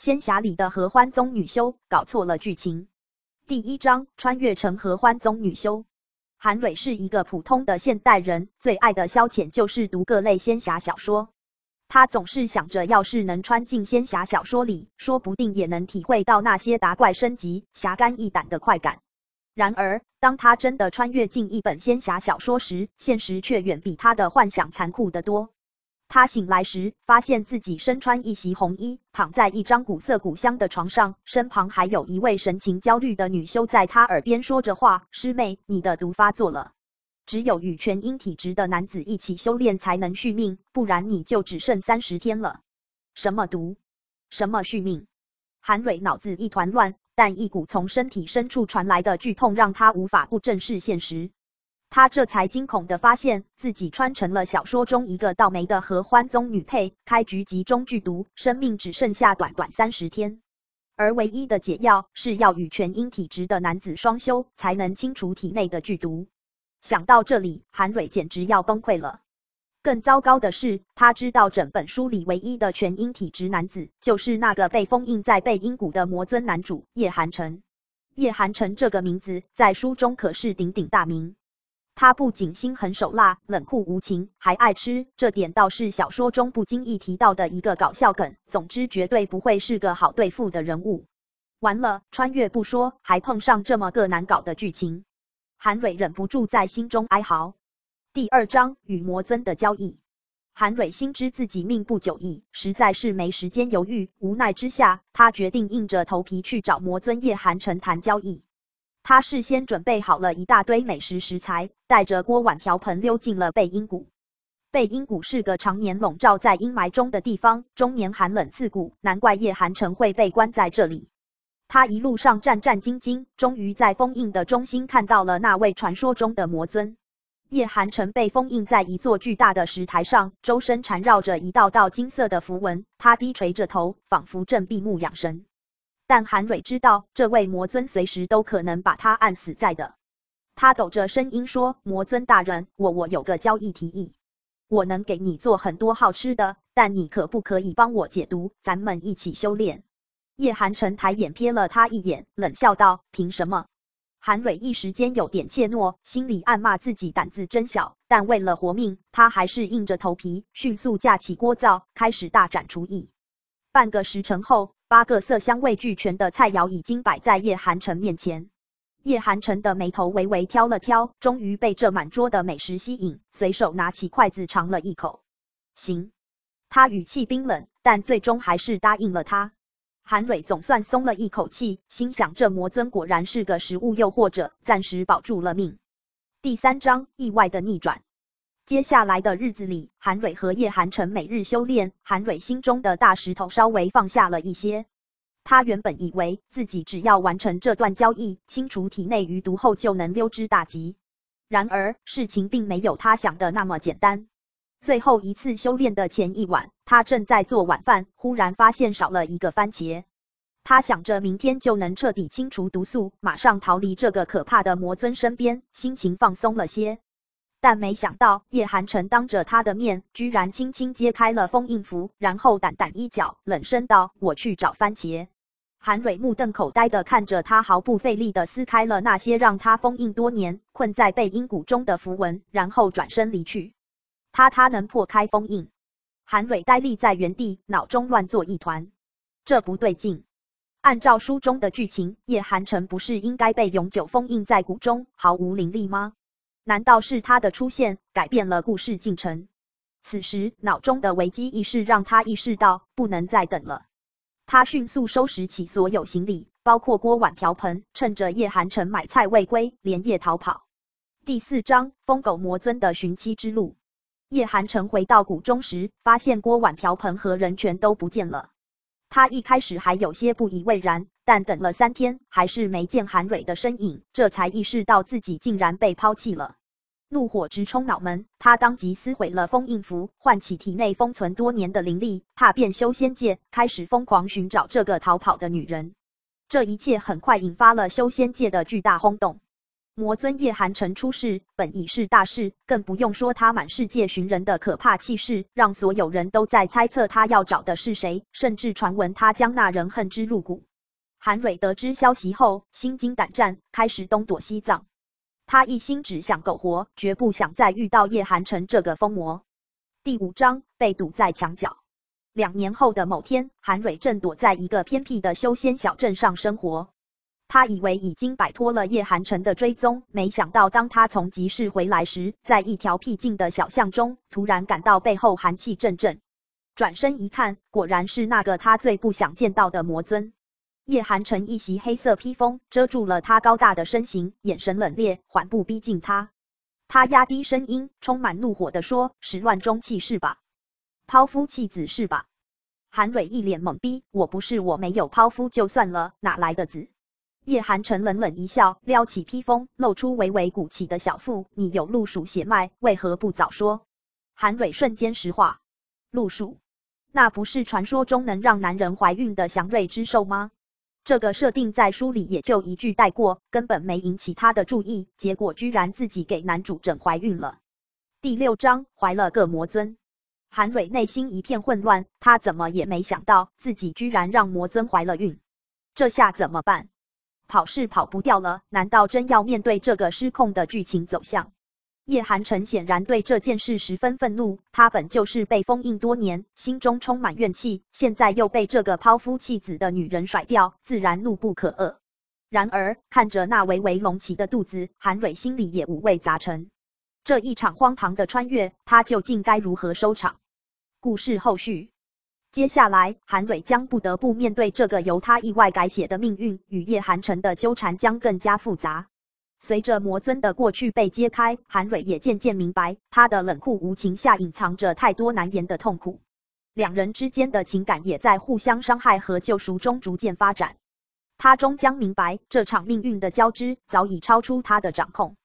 仙侠里的合欢宗女修搞错了剧情。第一章穿越成合欢宗女修。韩蕊是一个普通的现代人，最爱的消遣就是读各类仙侠小说。他总是想着，要是能穿进仙侠小说里，说不定也能体会到那些打怪升级、侠肝义胆的快感。然而，当他真的穿越进一本仙侠小说时，现实却远比他的幻想残酷得多。他醒来时，发现自己身穿一袭红衣，躺在一张古色古香的床上，身旁还有一位神情焦虑的女修在他耳边说着话：“师妹，你的毒发作了，只有与全阴体质的男子一起修炼才能续命，不然你就只剩三十天了。”什么毒？什么续命？韩蕊脑子一团乱，但一股从身体深处传来的剧痛让他无法不正视现实。他这才惊恐的发现自己穿成了小说中一个倒霉的合欢宗女配，开局集中剧毒，生命只剩下短短三十天，而唯一的解药是要与全阴体质的男子双修，才能清除体内的剧毒。想到这里，韩蕊简直要崩溃了。更糟糕的是，他知道整本书里唯一的全阴体质男子，就是那个被封印在背阴谷的魔尊男主叶寒辰。叶寒辰这个名字在书中可是鼎鼎大名。他不仅心狠手辣、冷酷无情，还爱吃，这点倒是小说中不经意提到的一个搞笑梗。总之，绝对不会是个好对付的人物。完了，穿越不说，还碰上这么个难搞的剧情，韩蕊忍不住在心中哀嚎。第二章与魔尊的交易。韩蕊心知自己命不久矣，实在是没时间犹豫，无奈之下，他决定硬着头皮去找魔尊叶寒辰谈交易。他事先准备好了一大堆美食食材，带着锅碗瓢盆溜进了背阴谷。背阴谷是个常年笼罩在阴霾中的地方，终年寒冷刺骨，难怪叶寒城会被关在这里。他一路上战战兢兢，终于在封印的中心看到了那位传说中的魔尊。叶寒辰被封印在一座巨大的石台上，周身缠绕着一道道金色的符文。他低垂着头，仿佛正闭目养神。但韩蕊知道，这位魔尊随时都可能把他按死在的。他抖着声音说：“魔尊大人，我我有个交易提议，我能给你做很多好吃的，但你可不可以帮我解毒？咱们一起修炼。”叶寒辰抬眼瞥了他一眼，冷笑道：“凭什么？”韩蕊一时间有点怯懦，心里暗骂自己胆子真小。但为了活命，他还是硬着头皮，迅速架起锅灶，开始大展厨艺。半个时辰后。八个色香味俱全的菜肴已经摆在叶寒辰面前，叶寒辰的眉头微微挑了挑，终于被这满桌的美食吸引，随手拿起筷子尝了一口。行，他语气冰冷，但最终还是答应了他。韩蕊总算松了一口气，心想这魔尊果然是个食物诱惑者，暂时保住了命。第三章意外的逆转。接下来的日子里，韩蕊和叶寒辰每日修炼。韩蕊心中的大石头稍微放下了一些。他原本以为自己只要完成这段交易，清除体内余毒后就能溜之大吉。然而事情并没有他想的那么简单。最后一次修炼的前一晚，他正在做晚饭，忽然发现少了一个番茄。他想着明天就能彻底清除毒素，马上逃离这个可怕的魔尊身边，心情放松了些。但没想到，叶寒辰当着他的面，居然轻轻揭开了封印符，然后胆胆一脚，冷声道：“我去找番茄。”韩蕊目瞪口呆的看着他，毫不费力的撕开了那些让他封印多年、困在背阴谷中的符文，然后转身离去。他他能破开封印？韩蕊呆立在原地，脑中乱作一团。这不对劲！按照书中的剧情，叶寒辰不是应该被永久封印在谷中，毫无灵力吗？难道是他的出现改变了故事进程？此时脑中的危机意识让他意识到不能再等了。他迅速收拾起所有行李，包括锅碗瓢盆，趁着叶寒辰买菜未归，连夜逃跑。第四章：疯狗魔尊的寻妻之路。叶寒辰回到谷中时，发现锅碗瓢盆和人全都不见了。他一开始还有些不以为然。但等了三天，还是没见韩蕊的身影，这才意识到自己竟然被抛弃了。怒火直冲脑门，他当即撕毁了封印符，唤起体内封存多年的灵力，踏遍修仙界，开始疯狂寻找这个逃跑的女人。这一切很快引发了修仙界的巨大轰动。魔尊叶寒辰出世，本已是大事，更不用说他满世界寻人的可怕气势，让所有人都在猜测他要找的是谁，甚至传闻他将那人恨之入骨。韩蕊得知消息后，心惊胆战，开始东躲西藏。他一心只想苟活，绝不想再遇到叶寒辰这个疯魔。第五章被堵在墙角。两年后的某天，韩蕊正躲在一个偏僻的修仙小镇上生活。他以为已经摆脱了叶寒辰的追踪，没想到当他从集市回来时，在一条僻静的小巷中，突然感到背后寒气阵阵。转身一看，果然是那个他最不想见到的魔尊。叶寒辰一袭黑色披风遮住了他高大的身形，眼神冷冽，缓步逼近他。他压低声音，充满怒火地说：“始乱终弃是吧？抛夫弃子是吧？”韩蕊一脸懵逼：“我不是我没有抛夫就算了，哪来的子？”叶寒辰冷冷一笑，撩起披风，露出微微鼓起的小腹。你有鹿属血脉，为何不早说？韩蕊瞬间石化。鹿属，那不是传说中能让男人怀孕的祥瑞之兽吗？这个设定在书里也就一句带过，根本没引起他的注意。结果居然自己给男主整怀孕了。第六章，怀了个魔尊。韩蕊内心一片混乱，他怎么也没想到自己居然让魔尊怀了孕，这下怎么办？跑是跑不掉了，难道真要面对这个失控的剧情走向？叶寒辰显然对这件事十分愤怒，他本就是被封印多年，心中充满怨气，现在又被这个抛夫弃子的女人甩掉，自然怒不可遏。然而看着那微微隆起的肚子，韩蕊心里也五味杂陈。这一场荒唐的穿越，他究竟该如何收场？故事后续。接下来，韩蕊将不得不面对这个由他意外改写的命运，与叶寒辰的纠缠将更加复杂。随着魔尊的过去被揭开，韩蕊也渐渐明白，他的冷酷无情下隐藏着太多难言的痛苦。两人之间的情感也在互相伤害和救赎中逐渐发展。他终将明白，这场命运的交织早已超出他的掌控。